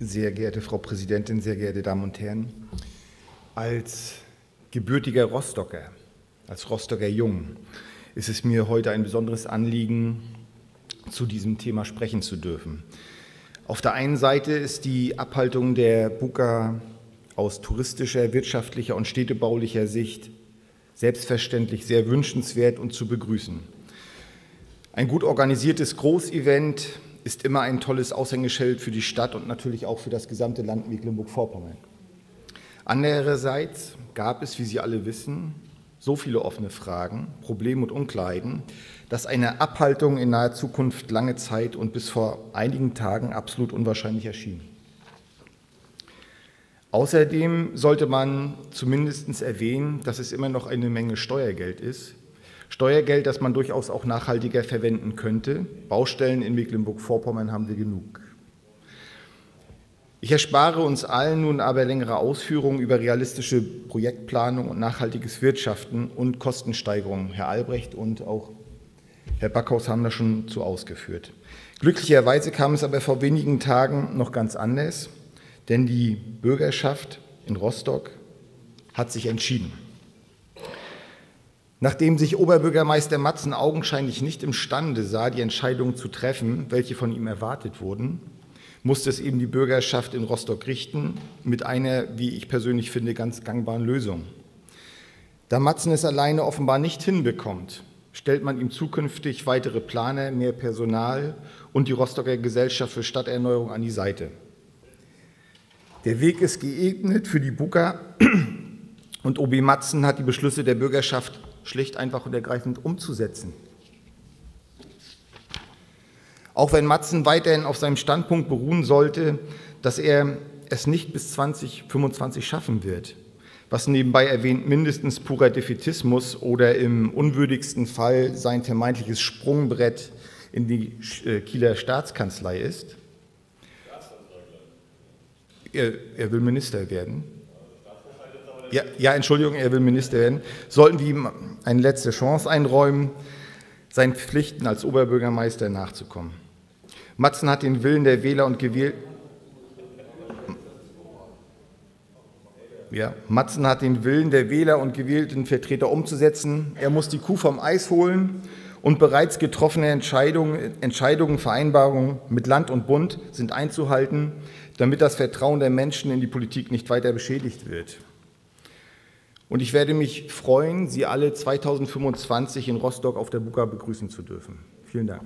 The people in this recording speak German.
Sehr geehrte Frau Präsidentin, sehr geehrte Damen und Herren, als gebürtiger Rostocker, als Rostocker Jung, ist es mir heute ein besonderes Anliegen, zu diesem Thema sprechen zu dürfen. Auf der einen Seite ist die Abhaltung der Buka aus touristischer, wirtschaftlicher und städtebaulicher Sicht selbstverständlich sehr wünschenswert und zu begrüßen. Ein gut organisiertes Großevent ist immer ein tolles Aushängeschild für die Stadt und natürlich auch für das gesamte Land Mecklenburg-Vorpommern. Andererseits gab es, wie Sie alle wissen, so viele offene Fragen, Probleme und Unklarheiten, dass eine Abhaltung in naher Zukunft lange Zeit und bis vor einigen Tagen absolut unwahrscheinlich erschien. Außerdem sollte man zumindest erwähnen, dass es immer noch eine Menge Steuergeld ist. Steuergeld, das man durchaus auch nachhaltiger verwenden könnte. Baustellen in Mecklenburg-Vorpommern haben wir genug. Ich erspare uns allen nun aber längere Ausführungen über realistische Projektplanung und nachhaltiges Wirtschaften und Kostensteigerungen. Herr Albrecht und auch Herr Backhaus haben das schon zu ausgeführt. Glücklicherweise kam es aber vor wenigen Tagen noch ganz anders, denn die Bürgerschaft in Rostock hat sich entschieden. Nachdem sich Oberbürgermeister Matzen augenscheinlich nicht imstande sah, die Entscheidungen zu treffen, welche von ihm erwartet wurden, musste es eben die Bürgerschaft in Rostock richten mit einer, wie ich persönlich finde, ganz gangbaren Lösung. Da Matzen es alleine offenbar nicht hinbekommt, stellt man ihm zukünftig weitere Planer, mehr Personal und die Rostocker Gesellschaft für Stadterneuerung an die Seite. Der Weg ist geebnet für die Buka und OB Matzen hat die Beschlüsse der Bürgerschaft schlicht einfach und ergreifend umzusetzen. Auch wenn Matzen weiterhin auf seinem Standpunkt beruhen sollte, dass er es nicht bis 2025 schaffen wird, was nebenbei erwähnt mindestens purer Defetismus oder im unwürdigsten Fall sein vermeintliches Sprungbrett in die äh, Kieler Staatskanzlei ist. Er, er will Minister werden. Ja, ja, Entschuldigung, er will Minister werden. Sollten wir ihm eine letzte Chance einräumen, seinen Pflichten als Oberbürgermeister nachzukommen. Matzen hat den Willen der Wähler und gewählten Ja, Matzen hat den Willen der Wähler und gewählten Vertreter umzusetzen. Er muss die Kuh vom Eis holen und bereits getroffene Entscheidungen, Entscheidungen, Vereinbarungen mit Land und Bund sind einzuhalten, damit das Vertrauen der Menschen in die Politik nicht weiter beschädigt wird. Und ich werde mich freuen, Sie alle 2025 in Rostock auf der Buka begrüßen zu dürfen. Vielen Dank.